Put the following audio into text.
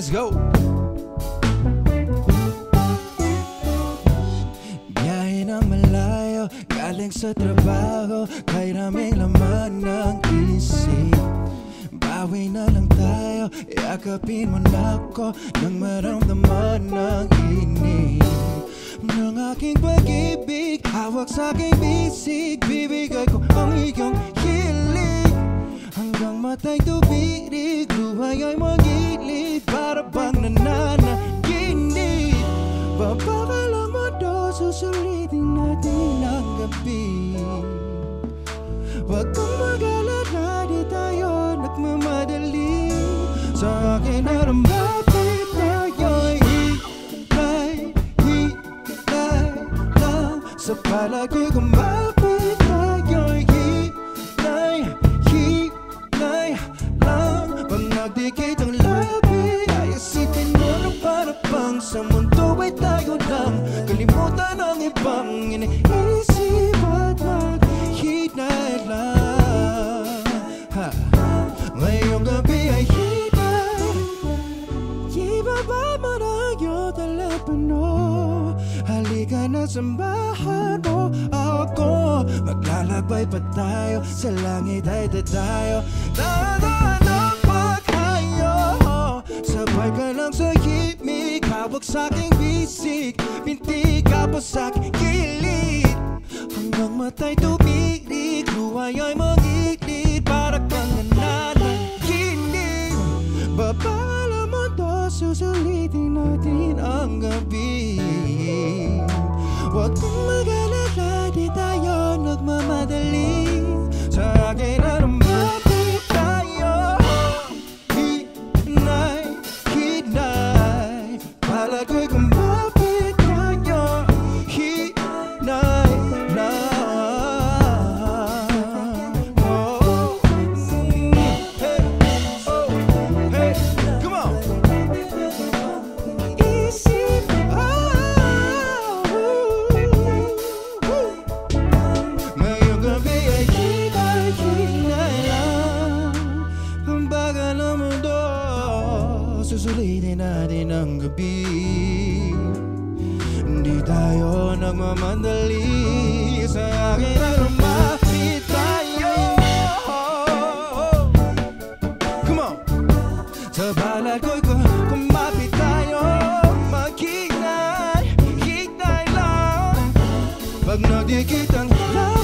Let's go! Biyahe ng malayo Galing sa trabaho Kay raming laman ng isip. Bawi na lang tayo Iakapin mo na ako Nang maramdaman ng inip. Ng aking pag-ibig Hawak sa aking bisig Bibigay ko ang iyong hilig. Hanggang matay tubirig Luhay ay magilid Babakalang mo do Susulitin natin ang gabi. Huwag kang mag-alala Di tayo nagmamadali. Sa akin na lumapit tayo Hilay, hilay lang. Sa palagi kumapit tayo Hilay, hilay lang. Pag nagdikit ang ibang iniisip At maghinay lang. Ha. Ngayong gabi ay hinay Ibaba mo na yung telepono? Halika na sambahan mo ako. Maglalakbay pa tayo Sa langit ay tatayo. Dadaan ang paghayo. Sabay ka lang sa himig Hawak sa aking bisig Pa sa kilid Hanggang matay tumilig Luhay ay magiglit Para kang nananaginip. Babala mo to Susulitin natin ang gabi. Huwag kang mag-alala Di tayo nagmamadali susulitin natin ang gabi. Hindi tayo nagmamadali Sa akin na lumapit tayo Come on! Sa balat ko'y kumapit tayo Magkiknay, kiknay lang. Pag nagdikit ang lahat